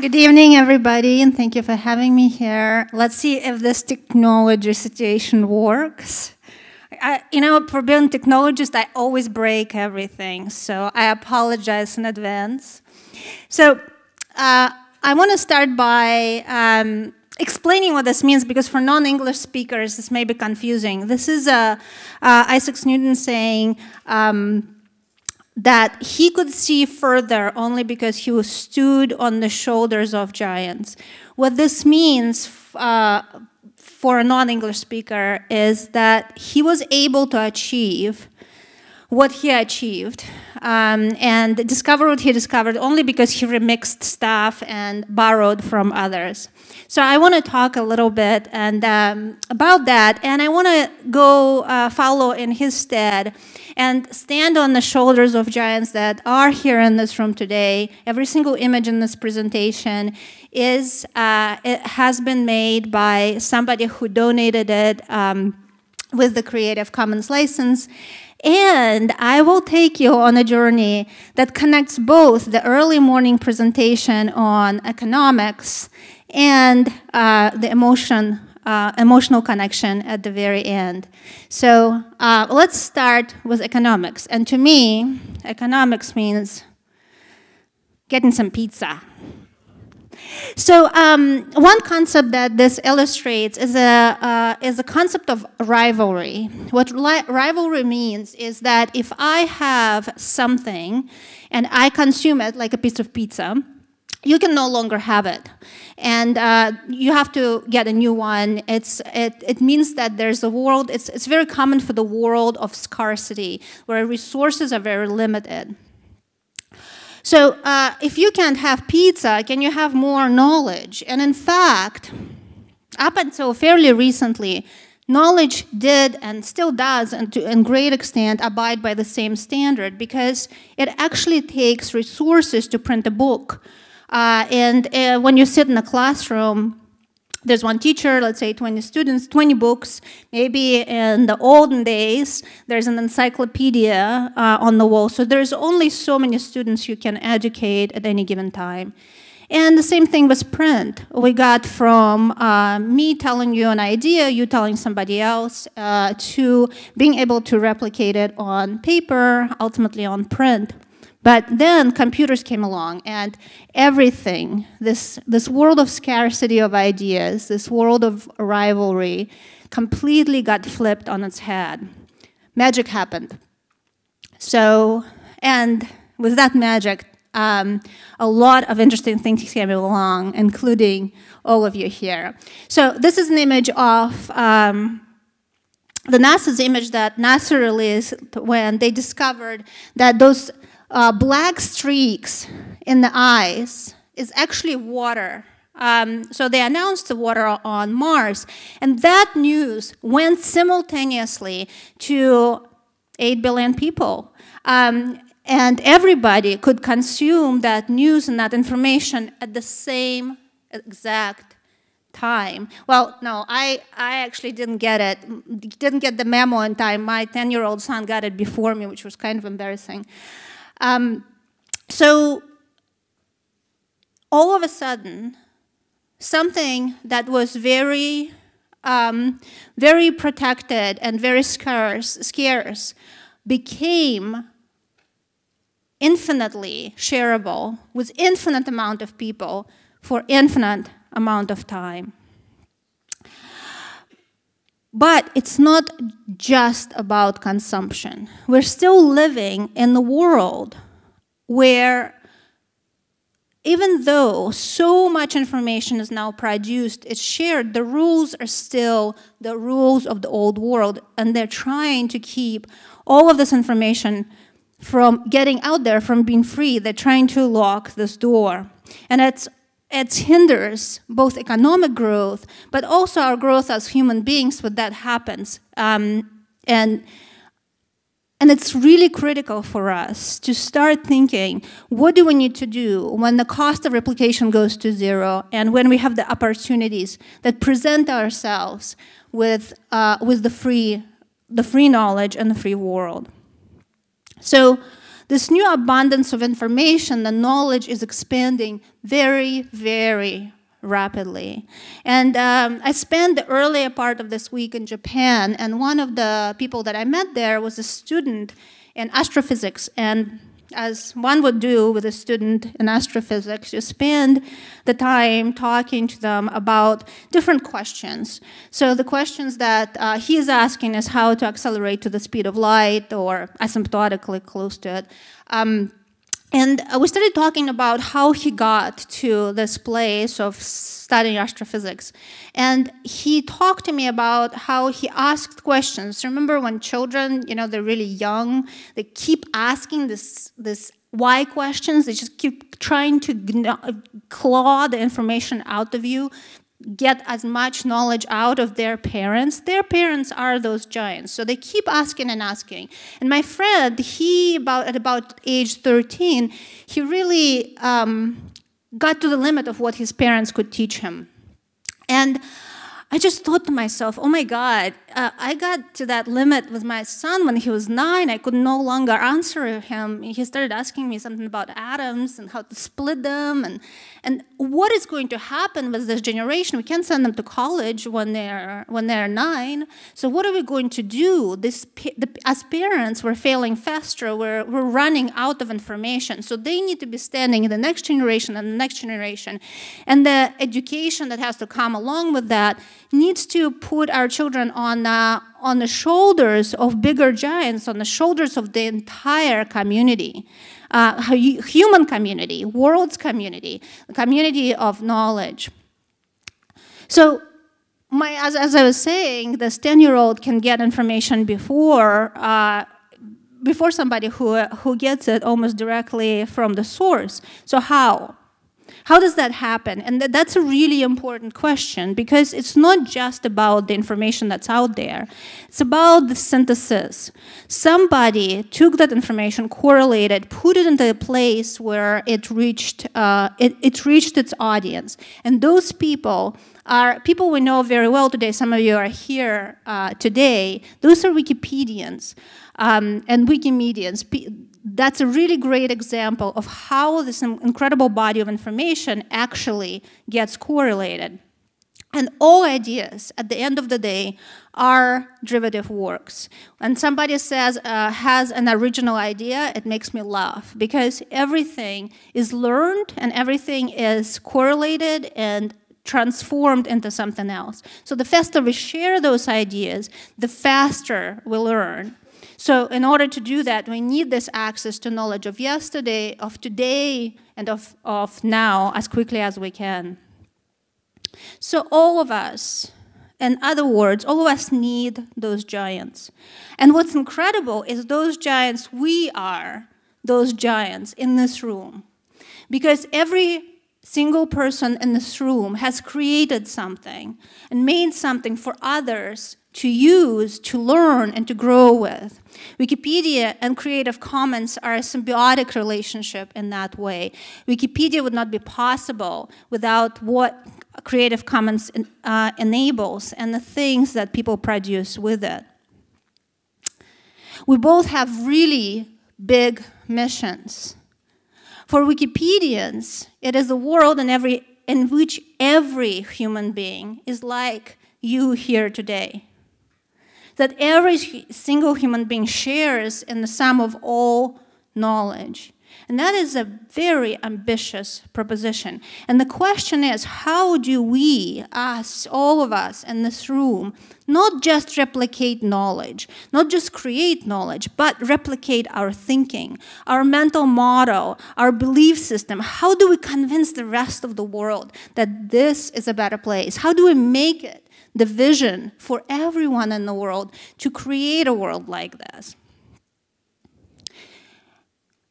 Good evening, everybody, and thank you for having me here. Let's see if this technology situation works. I, you know, for being a technologist, I always break everything, so I apologize in advance. So, uh, I want to start by um, explaining what this means because for non-English speakers, this may be confusing. This is uh, uh, Isaac Newton saying. Um, that he could see further only because he stood on the shoulders of giants. What this means uh, for a non English speaker is that he was able to achieve what he achieved um, and discover what he discovered only because he remixed stuff and borrowed from others. So I want to talk a little bit and um, about that, and I want to go uh, follow in his stead and stand on the shoulders of giants that are here in this room today. Every single image in this presentation is uh, it has been made by somebody who donated it um, with the Creative Commons license. And I will take you on a journey that connects both the early morning presentation on economics and uh, the emotion uh, emotional connection at the very end. So uh, let's start with economics. And to me, economics means getting some pizza. So um, one concept that this illustrates is a, uh, is a concept of rivalry. What rivalry means is that if I have something and I consume it like a piece of pizza, you can no longer have it. And uh, you have to get a new one. It's, it, it means that there's a world, it's, it's very common for the world of scarcity, where resources are very limited. So uh, if you can't have pizza, can you have more knowledge? And in fact, up until fairly recently, knowledge did and still does, and to a great extent, abide by the same standard because it actually takes resources to print a book uh, and uh, when you sit in a classroom, there's one teacher, let's say 20 students, 20 books. Maybe in the olden days, there's an encyclopedia uh, on the wall. So there's only so many students you can educate at any given time. And the same thing with print. We got from uh, me telling you an idea, you telling somebody else, uh, to being able to replicate it on paper, ultimately on print. But then computers came along and everything, this, this world of scarcity of ideas, this world of rivalry, completely got flipped on its head. Magic happened. So, and with that magic, um, a lot of interesting things came along, including all of you here. So this is an image of um, the NASA's image that NASA released when they discovered that those uh, black streaks in the eyes is actually water. Um, so they announced the water on Mars, and that news went simultaneously to 8 billion people. Um, and everybody could consume that news and that information at the same exact time. Well, no, I, I actually didn't get it, didn't get the memo in time. My 10 year old son got it before me, which was kind of embarrassing. Um, so all of a sudden, something that was very, um, very protected and very scarce, scarce became infinitely shareable with infinite amount of people for infinite amount of time. But it's not just about consumption. We're still living in a world where even though so much information is now produced, it's shared, the rules are still the rules of the old world, and they're trying to keep all of this information from getting out there, from being free. They're trying to lock this door. And it's it hinders both economic growth, but also our growth as human beings when that happens. Um, and, and it's really critical for us to start thinking, what do we need to do when the cost of replication goes to zero and when we have the opportunities that present ourselves with, uh, with the, free, the free knowledge and the free world. So this new abundance of information, the knowledge is expanding very, very rapidly. And um, I spent the earlier part of this week in Japan, and one of the people that I met there was a student in astrophysics. And as one would do with a student in astrophysics, you spend the time talking to them about different questions. So the questions that uh, he is asking is how to accelerate to the speed of light or asymptotically close to it. Um, and uh, we started talking about how he got to this place of studying astrophysics. And he talked to me about how he asked questions. Remember when children, you know, they're really young, they keep asking this, this why questions, they just keep trying to claw the information out of you get as much knowledge out of their parents. Their parents are those giants, so they keep asking and asking. And my friend, he about at about age 13, he really um, got to the limit of what his parents could teach him. And I just thought to myself, oh my God, uh, I got to that limit with my son when he was nine. I could no longer answer him. He started asking me something about atoms and how to split them and, and what is going to happen with this generation. We can't send them to college when they're, when they're nine. So what are we going to do? This, the, as parents, we're failing faster. We're, we're running out of information. So they need to be standing in the next generation and the next generation. And the education that has to come along with that needs to put our children on, uh, on the shoulders of bigger giants, on the shoulders of the entire community, uh, human community, world's community, community of knowledge. So, my, as, as I was saying, this 10-year-old can get information before uh, before somebody who, who gets it almost directly from the source. So how? How does that happen? And th that's a really important question because it's not just about the information that's out there. It's about the synthesis. Somebody took that information, correlated, put it into a place where it reached, uh, it, it reached its audience. And those people are people we know very well today. Some of you are here uh, today. Those are Wikipedians um, and Wikimedians that's a really great example of how this incredible body of information actually gets correlated. And all ideas, at the end of the day, are derivative works. When somebody says, uh, has an original idea, it makes me laugh because everything is learned and everything is correlated and transformed into something else. So the faster we share those ideas, the faster we learn. So in order to do that, we need this access to knowledge of yesterday, of today, and of, of now as quickly as we can. So all of us, in other words, all of us need those giants. And what's incredible is those giants, we are those giants in this room. Because every single person in this room has created something and made something for others to use, to learn, and to grow with. Wikipedia and Creative Commons are a symbiotic relationship in that way. Wikipedia would not be possible without what Creative Commons uh, enables and the things that people produce with it. We both have really big missions. For Wikipedians, it is a world in, every, in which every human being is like you here today that every single human being shares in the sum of all knowledge. And that is a very ambitious proposition. And the question is how do we, us, all of us in this room, not just replicate knowledge, not just create knowledge, but replicate our thinking, our mental model, our belief system? How do we convince the rest of the world that this is a better place? How do we make it the vision for everyone in the world to create a world like this.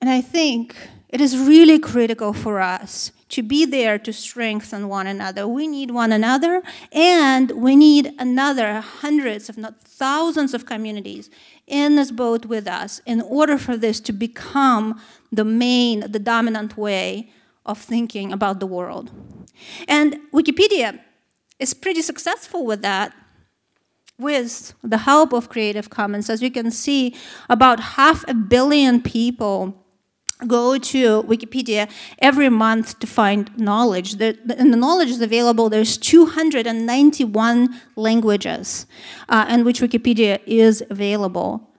And I think it is really critical for us to be there to strengthen one another. We need one another, and we need another hundreds, if not thousands, of communities in this boat with us in order for this to become the main, the dominant way of thinking about the world. And Wikipedia is pretty successful with that with the help of Creative Commons. As you can see, about half a billion people go to Wikipedia every month to find knowledge. The, and the knowledge is available. There's 291 languages uh, in which Wikipedia is available.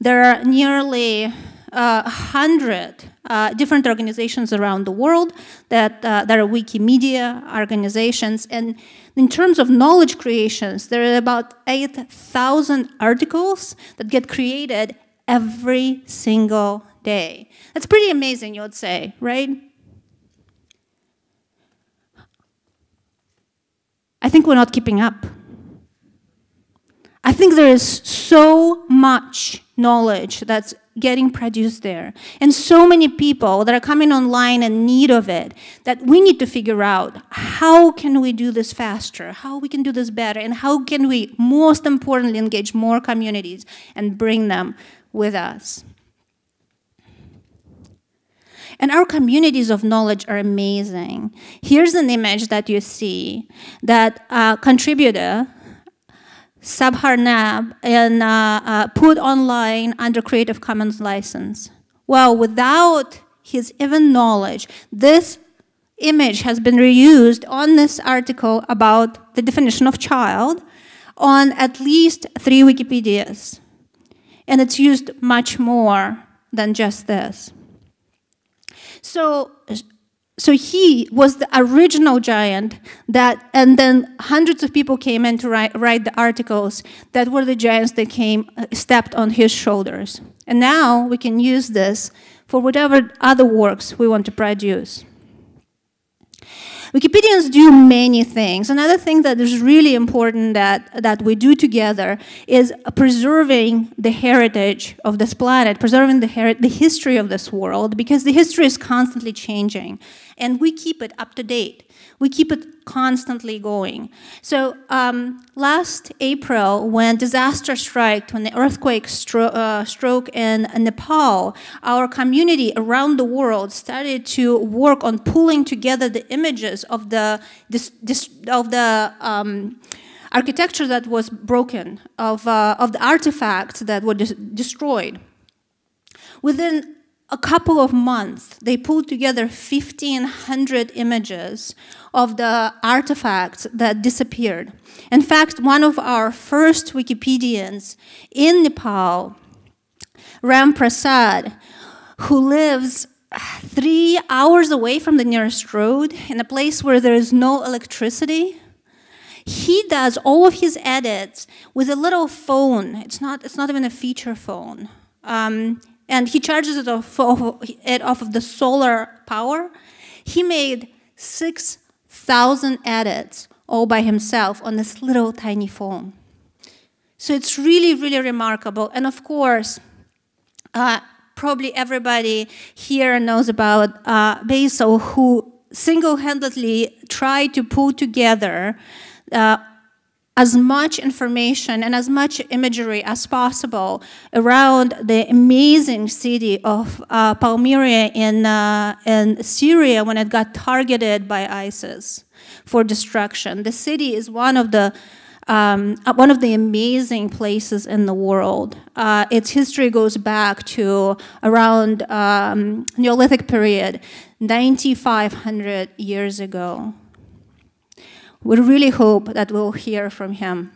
There are nearly uh, 100 uh, different organizations around the world that, uh, that are Wikimedia organizations. And in terms of knowledge creations, there are about 8,000 articles that get created every single day. That's pretty amazing, you would say, right? I think we're not keeping up. I think there is so much knowledge that's getting produced there, and so many people that are coming online in need of it that we need to figure out how can we do this faster, how we can do this better, and how can we, most importantly, engage more communities and bring them with us. And our communities of knowledge are amazing. Here's an image that you see that a contributor, Sabharnab, and uh, uh, put online under Creative Commons license. Well, without his even knowledge, this image has been reused on this article about the definition of child on at least three Wikipedias. And it's used much more than just this. So, so he was the original giant that, and then hundreds of people came in to write, write the articles that were the giants that came, uh, stepped on his shoulders. And now we can use this for whatever other works we want to produce. Wikipedians do many things. Another thing that is really important that, that we do together is preserving the heritage of this planet, preserving the, the history of this world, because the history is constantly changing, and we keep it up to date we keep it constantly going. So um, last April, when disaster struck, when the earthquake stro uh, struck in Nepal, our community around the world started to work on pulling together the images of the this, this, of the um, architecture that was broken, of uh, of the artifacts that were destroyed. Within a couple of months, they pulled together 1,500 images of the artifacts that disappeared. In fact, one of our first Wikipedians in Nepal, Ram Prasad, who lives three hours away from the nearest road in a place where there is no electricity, he does all of his edits with a little phone. It's not, it's not even a feature phone. Um, and he charges it off, it off of the solar power. He made 6,000 edits all by himself on this little tiny phone. So it's really, really remarkable. And of course, uh, probably everybody here knows about uh, Bassel, who single-handedly tried to pull together uh, as much information and as much imagery as possible around the amazing city of uh, Palmyra in, uh, in Syria when it got targeted by ISIS for destruction. The city is one of the um, uh, one of the amazing places in the world. Uh, its history goes back to around um, Neolithic period, 9,500 years ago we really hope that we'll hear from him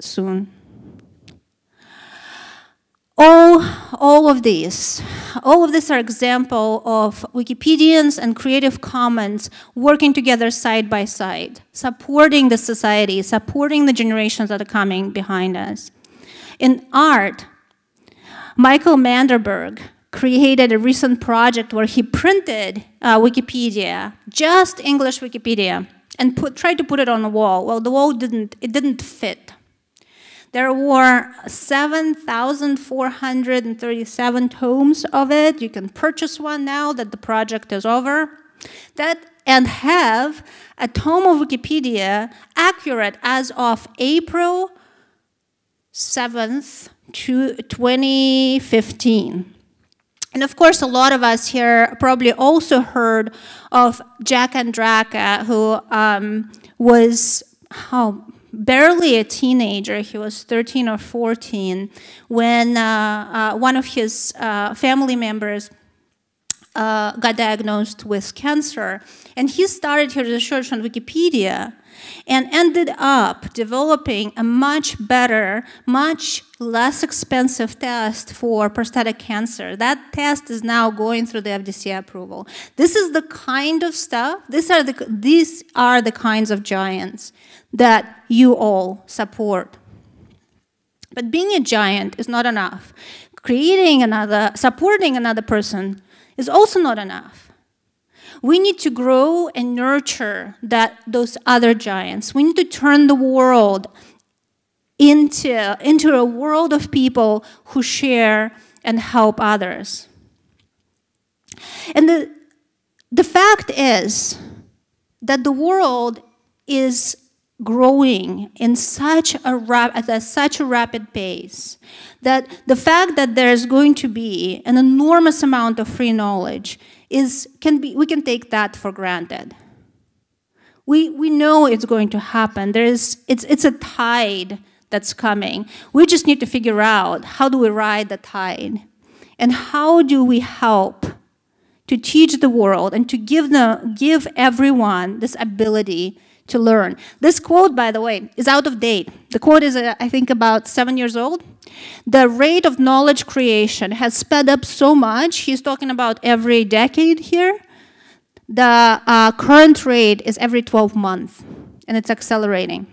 soon. All, all of these, all of these are example of Wikipedians and Creative Commons working together side by side, supporting the society, supporting the generations that are coming behind us. In art, Michael Mandiberg created a recent project where he printed uh, Wikipedia, just English Wikipedia, and put, tried to put it on the wall. Well, the wall didn't, it didn't fit. There were 7,437 tomes of it. You can purchase one now that the project is over. That and have a tome of Wikipedia accurate as of April 7th, 2015. And of course, a lot of us here probably also heard of Jack Andraka, who um, was, oh, barely a teenager, he was 13 or 14, when uh, uh, one of his uh, family members uh, got diagnosed with cancer. And he started his research on Wikipedia and ended up developing a much better, much less expensive test for prostatic cancer. That test is now going through the FDC approval. This is the kind of stuff, these are the, these are the kinds of giants that you all support. But being a giant is not enough. Creating another, supporting another person is also not enough. We need to grow and nurture that, those other giants. We need to turn the world into, into a world of people who share and help others. And the, the fact is that the world is growing in such a rap- at such a rapid pace that the fact that there's going to be an enormous amount of free knowledge is can be we can take that for granted. We we know it's going to happen. There's it's it's a tide that's coming. We just need to figure out how do we ride the tide and how do we help to teach the world and to give the give everyone this ability to learn. This quote, by the way, is out of date. The quote is, uh, I think, about seven years old. The rate of knowledge creation has sped up so much. He's talking about every decade here. The uh, current rate is every 12 months, and it's accelerating.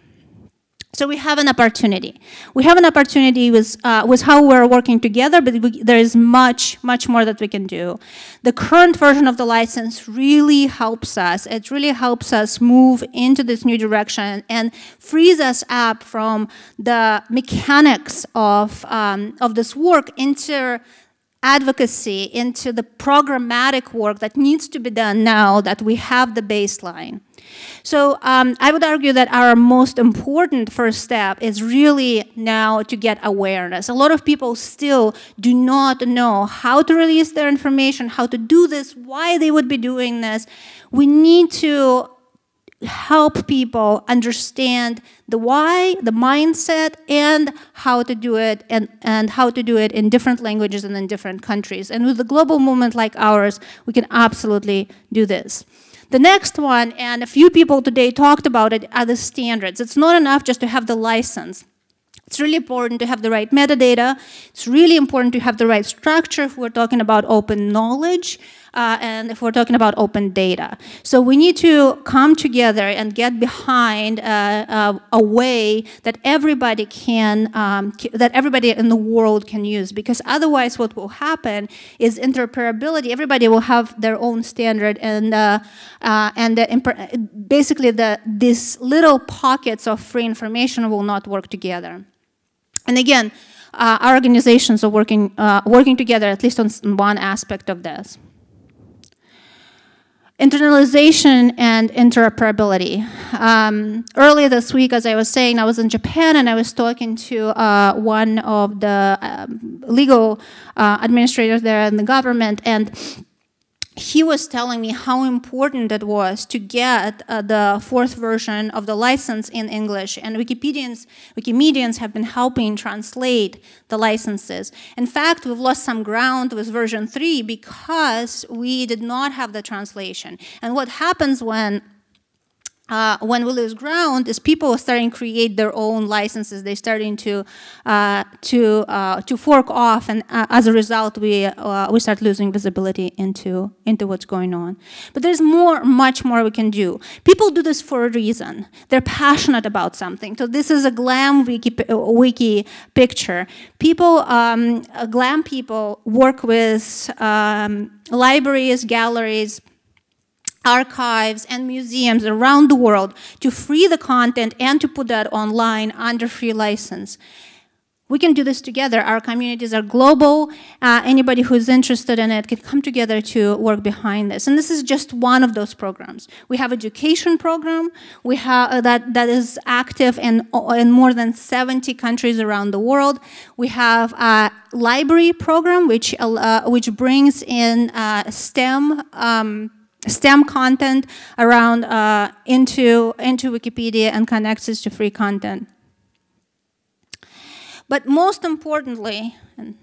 So we have an opportunity. We have an opportunity with, uh, with how we're working together, but we, there is much, much more that we can do. The current version of the license really helps us. It really helps us move into this new direction and frees us up from the mechanics of, um, of this work into advocacy, into the programmatic work that needs to be done now that we have the baseline. So um, I would argue that our most important first step is really now to get awareness. A lot of people still do not know how to release their information, how to do this, why they would be doing this. We need to help people understand the why, the mindset, and how to do it, and, and how to do it in different languages and in different countries. And with a global movement like ours, we can absolutely do this. The next one, and a few people today talked about it, are the standards. It's not enough just to have the license. It's really important to have the right metadata. It's really important to have the right structure if we're talking about open knowledge uh, and if we're talking about open data. So we need to come together and get behind uh, uh, a way that everybody can, um, that everybody in the world can use, because otherwise what will happen is interoperability. Everybody will have their own standard, and uh, uh, and the, basically the these little pockets of free information will not work together. And again, uh, our organizations are working working together at least on one aspect of this. Internalization and interoperability. Um, earlier this week, as I was saying, I was in Japan and I was talking to uh, one of the um, legal uh, administrators there in the government, and he was telling me how important it was to get uh, the fourth version of the license in English. And Wikipedians, Wikimedians have been helping translate the licenses. In fact, we've lost some ground with version 3 because we did not have the translation. And what happens when uh, when we lose ground is people are starting to create their own licenses. They're starting to uh, to uh, to fork off, and uh, as a result, we uh, we start losing visibility into into what's going on. But there's more, much more we can do. People do this for a reason. They're passionate about something. So this is a glam wiki, wiki picture. People, um, glam people, work with um, libraries, galleries archives and museums around the world to free the content and to put that online under free license. We can do this together. Our communities are global. Uh, anybody who's interested in it can come together to work behind this. And this is just one of those programs. We have education program. We have uh, that that is active in in more than 70 countries around the world. We have a library program which uh, which brings in uh, STEM. Um, STEM content around uh, into, into Wikipedia and connects us to free content. But most importantly, and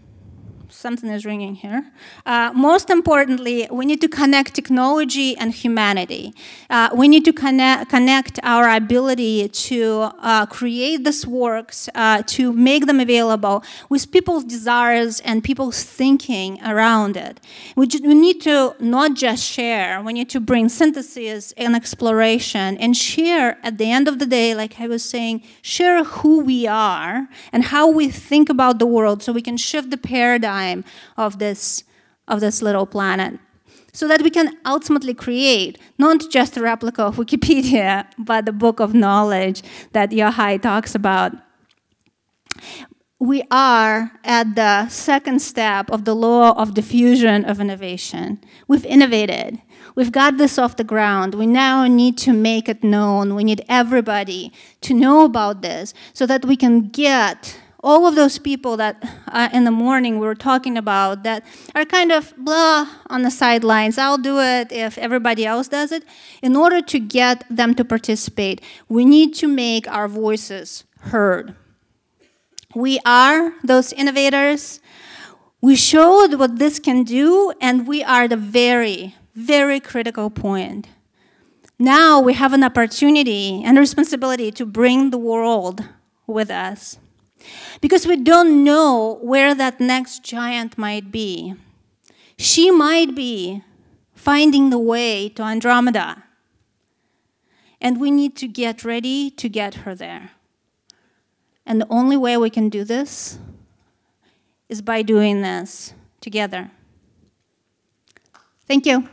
something is ringing here. Uh, most importantly, we need to connect technology and humanity. Uh, we need to connect, connect our ability to uh, create these works, uh, to make them available with people's desires and people's thinking around it. We, we need to not just share, we need to bring synthesis and exploration and share at the end of the day, like I was saying, share who we are and how we think about the world so we can shift the paradigm time of this, of this little planet so that we can ultimately create not just a replica of Wikipedia, but the book of knowledge that Yochai talks about. We are at the second step of the law of diffusion of innovation. We've innovated. We've got this off the ground. We now need to make it known. We need everybody to know about this so that we can get all of those people that uh, in the morning we were talking about that are kind of blah on the sidelines, I'll do it if everybody else does it. In order to get them to participate, we need to make our voices heard. We are those innovators. We showed what this can do, and we are the very, very critical point. Now we have an opportunity and responsibility to bring the world with us. Because we don't know where that next giant might be. She might be finding the way to Andromeda. And we need to get ready to get her there. And the only way we can do this is by doing this together. Thank you.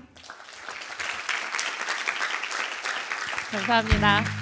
감사합니다.